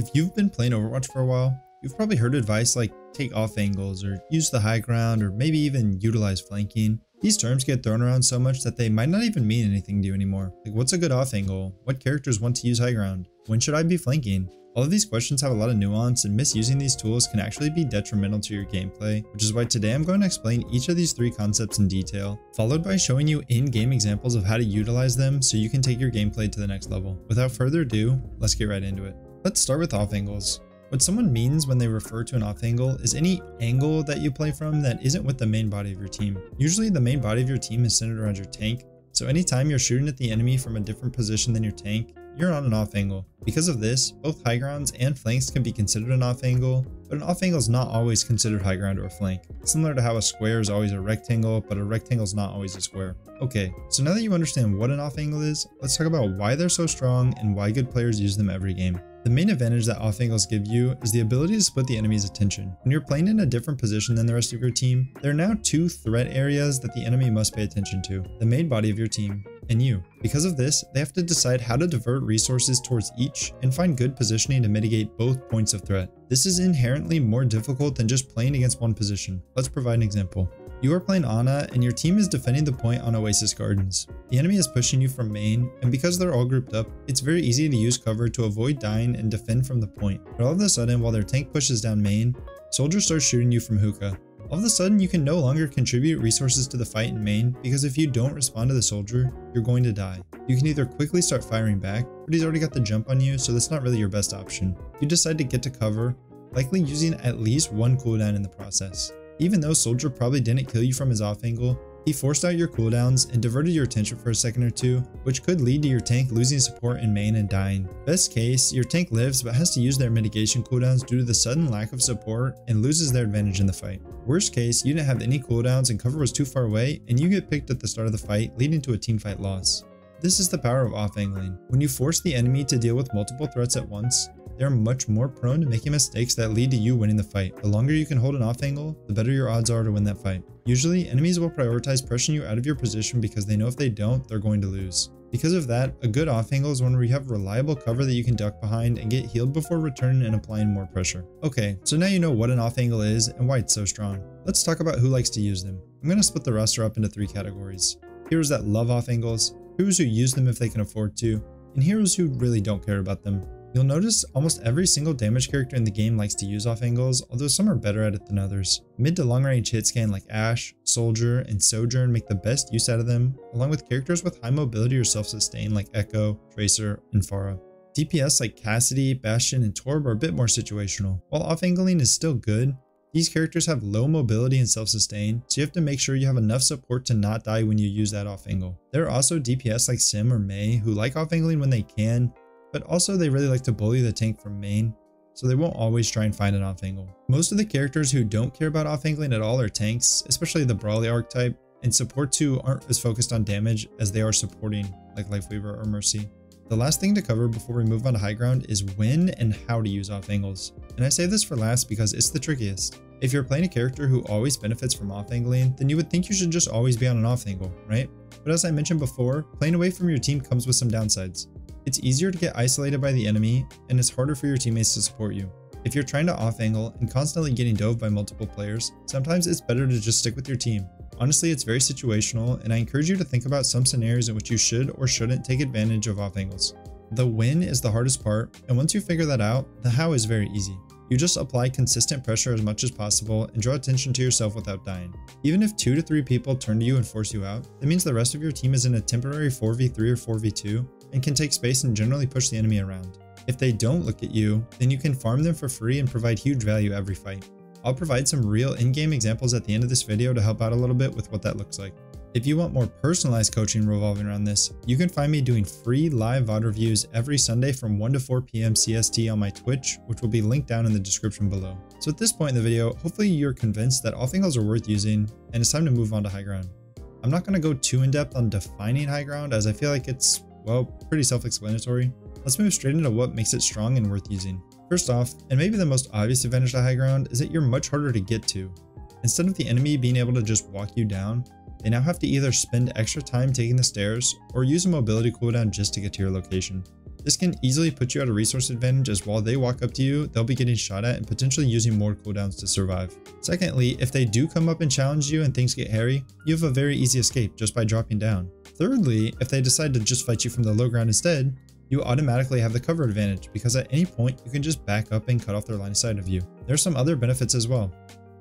If you've been playing Overwatch for a while, you've probably heard advice like take off angles or use the high ground or maybe even utilize flanking. These terms get thrown around so much that they might not even mean anything to you anymore. Like what's a good off angle? What characters want to use high ground? When should I be flanking? All of these questions have a lot of nuance and misusing these tools can actually be detrimental to your gameplay, which is why today I'm going to explain each of these three concepts in detail, followed by showing you in-game examples of how to utilize them so you can take your gameplay to the next level. Without further ado, let's get right into it. Let's start with off angles. What someone means when they refer to an off angle is any angle that you play from that isn't with the main body of your team. Usually the main body of your team is centered around your tank, so anytime you're shooting at the enemy from a different position than your tank, you're on an off angle. Because of this, both high grounds and flanks can be considered an off angle, but an off angle is not always considered high ground or flank. Similar to how a square is always a rectangle, but a rectangle is not always a square. Okay, so now that you understand what an off angle is, let's talk about why they're so strong and why good players use them every game. The main advantage that off angles give you is the ability to split the enemy's attention. When you're playing in a different position than the rest of your team, there are now two threat areas that the enemy must pay attention to, the main body of your team and you. Because of this, they have to decide how to divert resources towards each and find good positioning to mitigate both points of threat. This is inherently more difficult than just playing against one position. Let's provide an example. You are playing Ana and your team is defending the point on Oasis Gardens. The enemy is pushing you from main and because they're all grouped up, it's very easy to use cover to avoid dying and defend from the point. But all of a sudden while their tank pushes down main, soldiers start shooting you from hookah. All of a sudden you can no longer contribute resources to the fight in main because if you don't respond to the soldier, you're going to die. You can either quickly start firing back, but he's already got the jump on you so that's not really your best option. You decide to get to cover, likely using at least one cooldown in the process. Even though Soldier probably didn't kill you from his off angle, he forced out your cooldowns and diverted your attention for a second or two, which could lead to your tank losing support in main and dying. Best case, your tank lives but has to use their mitigation cooldowns due to the sudden lack of support and loses their advantage in the fight. Worst case, you didn't have any cooldowns and cover was too far away and you get picked at the start of the fight, leading to a teamfight loss. This is the power of off angling. When you force the enemy to deal with multiple threats at once, they're much more prone to making mistakes that lead to you winning the fight. The longer you can hold an off angle, the better your odds are to win that fight. Usually, enemies will prioritize pressuring you out of your position because they know if they don't, they're going to lose. Because of that, a good off angle is one where you have reliable cover that you can duck behind and get healed before returning and applying more pressure. Okay, so now you know what an off angle is and why it's so strong. Let's talk about who likes to use them. I'm going to split the roster up into three categories. Heroes that love off angles, heroes who use them if they can afford to, and heroes who really don't care about them. You'll notice almost every single damage character in the game likes to use off angles, although some are better at it than others. Mid to long range hit scan like Ashe, Soldier, and Sojourn make the best use out of them, along with characters with high mobility or self-sustain like Echo, Tracer, and Pharah. DPS like Cassidy, Bastion, and Torb are a bit more situational. While off angling is still good, these characters have low mobility and self-sustain, so you have to make sure you have enough support to not die when you use that off angle. There are also DPS like Sym or Mei who like off angling when they can, but also they really like to bully the tank from main, so they won't always try and find an off angle. Most of the characters who don't care about off angling at all are tanks, especially the Brawly archetype, and support 2 aren't as focused on damage as they are supporting like Lifeweaver or Mercy. The last thing to cover before we move on to high ground is when and how to use off angles. And I say this for last because it's the trickiest. If you're playing a character who always benefits from off angling, then you would think you should just always be on an off angle, right? But as I mentioned before, playing away from your team comes with some downsides. It's easier to get isolated by the enemy, and it's harder for your teammates to support you. If you're trying to off angle and constantly getting dove by multiple players, sometimes it's better to just stick with your team. Honestly, it's very situational, and I encourage you to think about some scenarios in which you should or shouldn't take advantage of off angles. The when is the hardest part, and once you figure that out, the how is very easy. You just apply consistent pressure as much as possible and draw attention to yourself without dying. Even if 2 to 3 people turn to you and force you out, that means the rest of your team is in a temporary 4v3 or 4v2 and can take space and generally push the enemy around. If they don't look at you, then you can farm them for free and provide huge value every fight. I'll provide some real in-game examples at the end of this video to help out a little bit with what that looks like. If you want more personalized coaching revolving around this, you can find me doing free live VOD reviews every Sunday from 1 to 4 p.m. CST on my Twitch, which will be linked down in the description below. So at this point in the video, hopefully you're convinced that off angles are worth using, and it's time to move on to high ground. I'm not going to go too in depth on defining high ground as I feel like it's well, pretty self-explanatory. Let's move straight into what makes it strong and worth using. First off, and maybe the most obvious advantage to high ground, is that you're much harder to get to. Instead of the enemy being able to just walk you down, they now have to either spend extra time taking the stairs or use a mobility cooldown just to get to your location. This can easily put you at a resource advantage as while they walk up to you, they'll be getting shot at and potentially using more cooldowns to survive. Secondly, if they do come up and challenge you and things get hairy, you have a very easy escape just by dropping down. Thirdly, if they decide to just fight you from the low ground instead, you automatically have the cover advantage because at any point you can just back up and cut off their line of sight of you. There's some other benefits as well.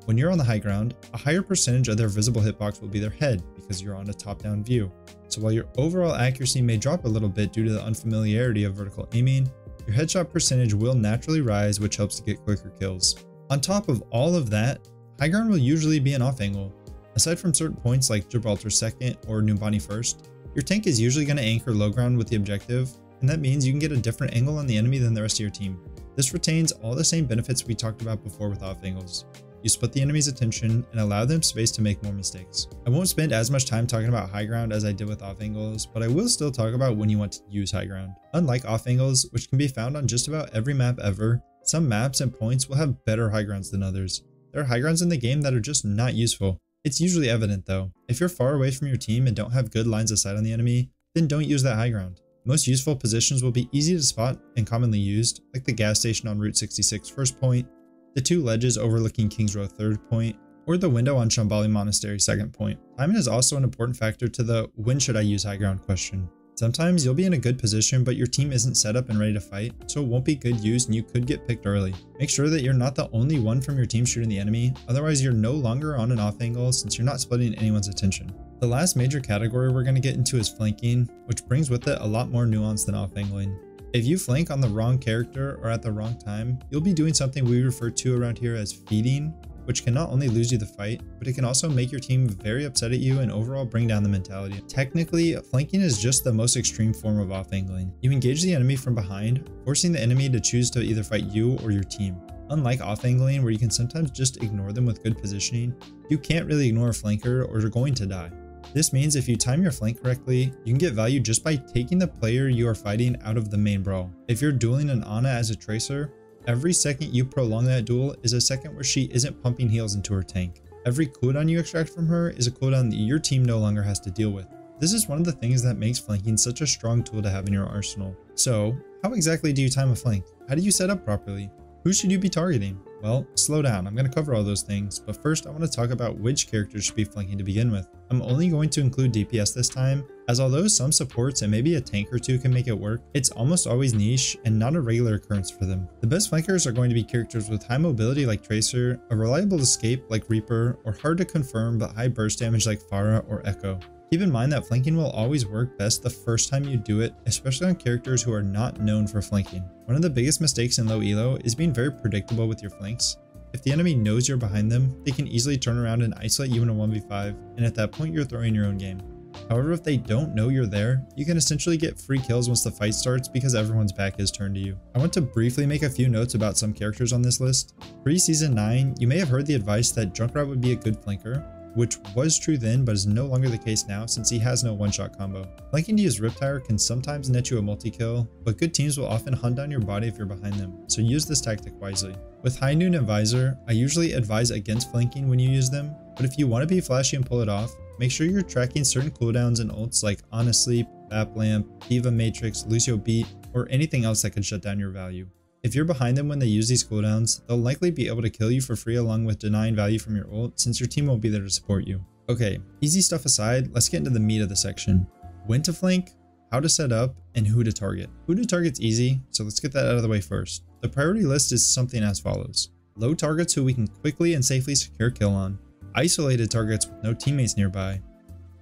When you're on the high ground, a higher percentage of their visible hitbox will be their head because you're on a top-down view. So while your overall accuracy may drop a little bit due to the unfamiliarity of vertical aiming, your headshot percentage will naturally rise which helps to get quicker kills. On top of all of that, high ground will usually be an off angle. Aside from certain points like Gibraltar 2nd or Numbani 1st, your tank is usually going to anchor low ground with the objective, and that means you can get a different angle on the enemy than the rest of your team. This retains all the same benefits we talked about before with off angles. You split the enemy's attention and allow them space to make more mistakes. I won't spend as much time talking about high ground as I did with off angles, but I will still talk about when you want to use high ground. Unlike off angles, which can be found on just about every map ever, some maps and points will have better high grounds than others. There are high grounds in the game that are just not useful. It's usually evident though. If you're far away from your team and don't have good lines of sight on the enemy, then don't use that high ground. Most useful positions will be easy to spot and commonly used, like the gas station on Route 66 first point, the two ledges overlooking Kings Row third point, or the window on Shambali Monastery second point. Timing is also an important factor to the when should I use high ground question. Sometimes you'll be in a good position but your team isn't set up and ready to fight, so it won't be good use and you could get picked early. Make sure that you're not the only one from your team shooting the enemy, otherwise you're no longer on an off angle since you're not splitting anyone's attention. The last major category we're going to get into is flanking, which brings with it a lot more nuance than off angling. If you flank on the wrong character or at the wrong time, you'll be doing something we refer to around here as feeding, which can not only lose you the fight, but it can also make your team very upset at you and overall bring down the mentality. Technically, flanking is just the most extreme form of off-angling. You engage the enemy from behind, forcing the enemy to choose to either fight you or your team. Unlike off-angling where you can sometimes just ignore them with good positioning, you can't really ignore a flanker or you're going to die. This means if you time your flank correctly, you can get value just by taking the player you are fighting out of the main brawl. If you're dueling an Ana as a tracer, every second you prolong that duel is a second where she isn't pumping heals into her tank. Every cooldown you extract from her is a cooldown that your team no longer has to deal with. This is one of the things that makes flanking such a strong tool to have in your arsenal. So, how exactly do you time a flank? How do you set up properly? Who should you be targeting? Well, slow down, I'm going to cover all those things, but first I want to talk about which characters should be flanking to begin with. I'm only going to include DPS this time, as although some supports and maybe a tank or two can make it work, it's almost always niche and not a regular occurrence for them. The best flankers are going to be characters with high mobility like Tracer, a reliable escape like Reaper, or hard to confirm but high burst damage like Pharah or Echo. Keep in mind that flanking will always work best the first time you do it, especially on characters who are not known for flanking. One of the biggest mistakes in low elo is being very predictable with your flanks. If the enemy knows you're behind them, they can easily turn around and isolate you in a 1v5, and at that point you're throwing your own game. However, if they don't know you're there, you can essentially get free kills once the fight starts because everyone's back is turned to you. I want to briefly make a few notes about some characters on this list. Pre-season 9, you may have heard the advice that Junkrat would be a good flanker, which was true then but is no longer the case now since he has no one-shot combo. Flanking to use RIP-Tire can sometimes net you a multi-kill, but good teams will often hunt down your body if you're behind them, so use this tactic wisely. With High Noon and Visor, I usually advise against flanking when you use them, but if you want to be flashy and pull it off, make sure you're tracking certain cooldowns and ults like Ana Sleep, Bap Lamp, D.Va Matrix, Lucio Beat, or anything else that could shut down your value. If you're behind them when they use these cooldowns, they'll likely be able to kill you for free along with denying value from your ult since your team won't be there to support you. Okay, easy stuff aside, let's get into the meat of the section. When to flank, how to set up, and who to target. Who to target's easy, so let's get that out of the way first. The priority list is something as follows. Low targets who we can quickly and safely secure kill on. Isolated targets with no teammates nearby.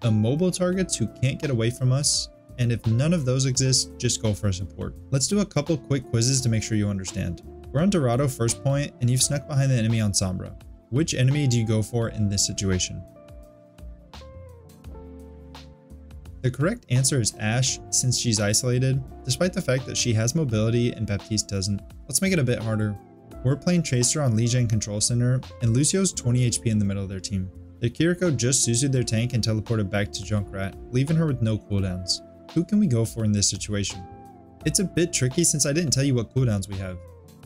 Immobile targets who can't get away from us, and if none of those exist, just go for a support. Let's do a couple quick quizzes to make sure you understand. We're on Dorado first point, and you've snuck behind the enemy on Sombra. Which enemy do you go for in this situation? The correct answer is Ashe, since she's isolated, despite the fact that she has mobility and Baptiste doesn't. Let's make it a bit harder. We're playing Tracer on Lijiang Control Center, and Lucio's 20 HP in the middle of their team. The Kiriko just Suzu'd their tank and teleported back to Junkrat, leaving her with no cooldowns. Who can we go for in this situation? It's a bit tricky since I didn't tell you what cooldowns we have.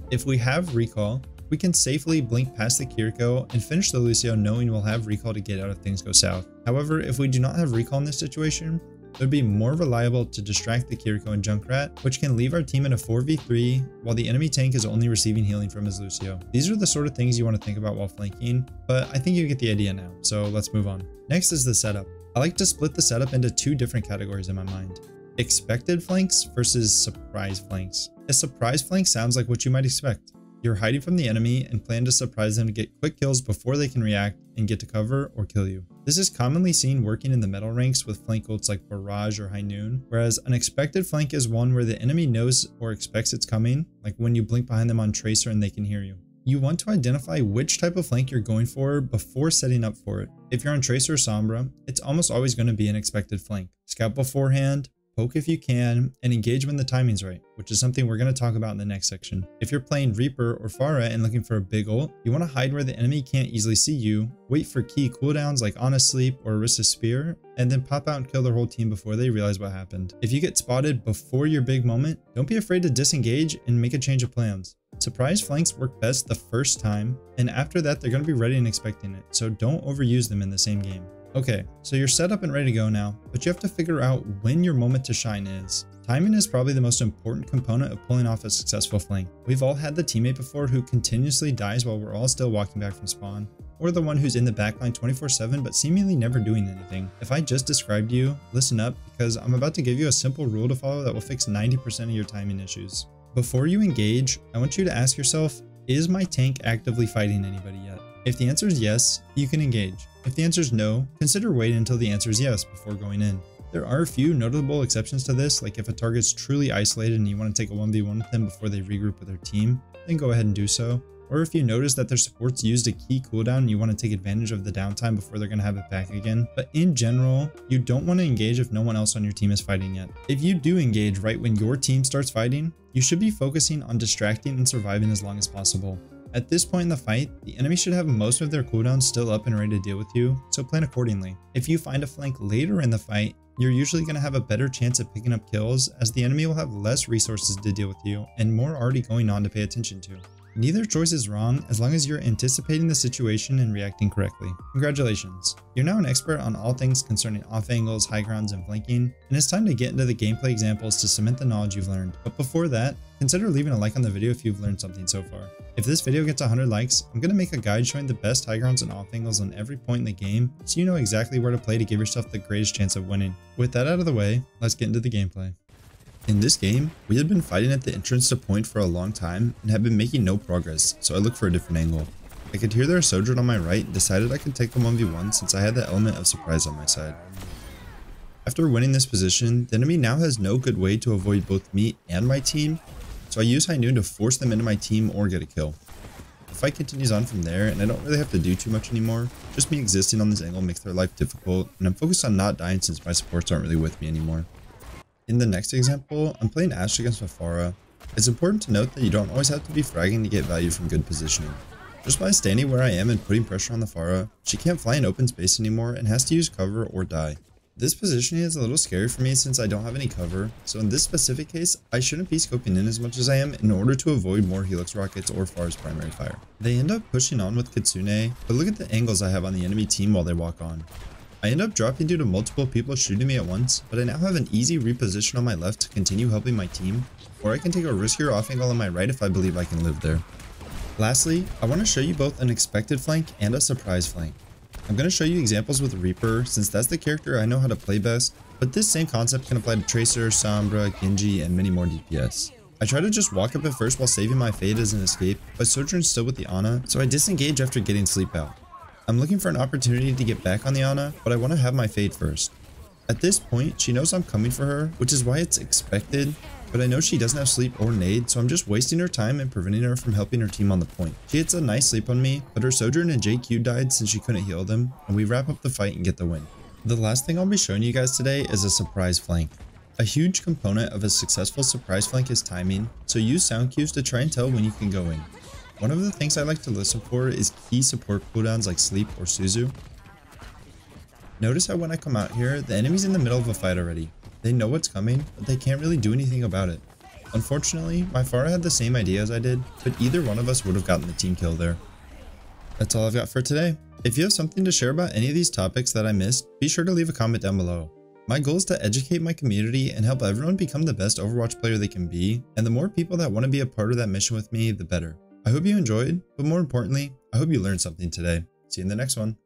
If we have recall, we can safely blink past the Kiriko and finish the Lucio knowing we'll have recall to get out if things go south. However, if we do not have recall in this situation, it would be more reliable to distract the Kiriko and Junkrat, which can leave our team in a 4v3 while the enemy tank is only receiving healing from his Lucio. These are the sort of things you want to think about while flanking, but I think you get the idea now, so let's move on. Next is the setup. I like to split the setup into two different categories in my mind. Expected flanks versus surprise flanks. A surprise flank sounds like what you might expect. You're hiding from the enemy and plan to surprise them to get quick kills before they can react and get to cover or kill you. This is commonly seen working in the metal ranks with flank ults like Barrage or High Noon, whereas an expected flank is one where the enemy knows or expects it's coming, like when you blink behind them on Tracer and they can hear you. You want to identify which type of flank you're going for before setting up for it. If you're on Tracer or Sombra, it's almost always going to be an expected flank. Scout beforehand, poke if you can, and engage when the timing's right, which is something we're going to talk about in the next section. If you're playing Reaper or Pharah and looking for a big ult, you want to hide where the enemy can't easily see you, wait for key cooldowns like Ana Sleep or Orisa Spear, and then pop out and kill their whole team before they realize what happened. If you get spotted before your big moment, don't be afraid to disengage and make a change of plans. Surprise flanks work best the first time, and after that they're going to be ready and expecting it, so don't overuse them in the same game. Okay, so you're set up and ready to go now, but you have to figure out when your moment to shine is. Timing is probably the most important component of pulling off a successful flank. We've all had the teammate before who continuously dies while we're all still walking back from spawn, or the one who's in the backline 24-7 but seemingly never doing anything. If I just described you, listen up because I'm about to give you a simple rule to follow that will fix 90% of your timing issues. Before you engage, I want you to ask yourself, is my tank actively fighting anybody yet? If the answer is yes, you can engage. If the answer is no, consider waiting until the answer is yes before going in. There are a few notable exceptions to this, like if a target's truly isolated and you want to take a 1v1 with them before they regroup with their team, then go ahead and do so. Or if you notice that their support's used a key cooldown and you want to take advantage of the downtime before they're going to have it back again. But in general, you don't want to engage if no one else on your team is fighting yet. If you do engage right when your team starts fighting, you should be focusing on distracting and surviving as long as possible. At this point in the fight, the enemy should have most of their cooldowns still up and ready to deal with you, so plan accordingly. If you find a flank later in the fight, you're usually going to have a better chance of picking up kills as the enemy will have less resources to deal with you and more already going on to pay attention to. Neither choice is wrong as long as you're anticipating the situation and reacting correctly. Congratulations! You're now an expert on all things concerning off angles, high grounds, and flanking, and it's time to get into the gameplay examples to cement the knowledge you've learned. But before that, consider leaving a like on the video if you've learned something so far. If this video gets 100 likes, I'm going to make a guide showing the best high grounds and off angles on every point in the game so you know exactly where to play to give yourself the greatest chance of winning. With that out of the way, let's get into the gameplay. In this game, we had been fighting at the entrance to point for a long time and had been making no progress, so I looked for a different angle. I could hear their Sojourn on my right and decided I could take them 1v1 since I had the element of surprise on my side. After winning this position, the enemy now has no good way to avoid both me and my team, so I use High Noon to force them into my team or get a kill. The fight continues on from there, and I don't really have to do too much anymore. Just me existing on this angle makes their life difficult, and I'm focused on not dying since my supports aren't really with me anymore. In the next example, I'm playing Ashe against Mafara. It's important to note that you don't always have to be fragging to get value from good positioning. Just by standing where I am and putting pressure on the Pharah, she can't fly in open space anymore and has to use cover or die. This positioning is a little scary for me since I don't have any cover, so in this specific case, I shouldn't be scoping in as much as I am in order to avoid more Helix rockets or Pharah's primary fire. They end up pushing on with Kitsune, but look at the angles I have on the enemy team while they walk on. I end up dropping due to multiple people shooting me at once, but I now have an easy reposition on my left to continue helping my team, or I can take a riskier off angle on my right if I believe I can live there. Lastly, I want to show you both an expected flank and a surprise flank. I'm going to show you examples with Reaper since that's the character I know how to play best, but this same concept can apply to Tracer, Sombra, Genji, and many more DPS. I try to just walk up at first while saving my Fade as an escape, but Sojourn's still with the Ana, so I disengage after getting sleep out. I'm looking for an opportunity to get back on the Ana, but I want to have my Fade first. At this point, she knows I'm coming for her, which is why it's expected, but I know she doesn't have sleep or nade, so I'm just wasting her time and preventing her from helping her team on the point. She hits a nice sleep on me, but her Sojourn and JQ died since she couldn't heal them, and we wrap up the fight and get the win. The last thing I'll be showing you guys today is a surprise flank. A huge component of a successful surprise flank is timing, so use sound cues to try and tell when you can go in. One of the things I like to listen for is key support cooldowns like Sleep or Suzu. Notice how when I come out here, the enemy's in the middle of a fight already. They know what's coming, but they can't really do anything about it. Unfortunately, my Pharah had the same idea as I did, but either one of us would have gotten the team kill there. That's all I've got for today. If you have something to share about any of these topics that I missed, be sure to leave a comment down below. My goal is to educate my community and help everyone become the best Overwatch player they can be, and the more people that want to be a part of that mission with me, the better. I hope you enjoyed, but more importantly, I hope you learned something today. See you in the next one.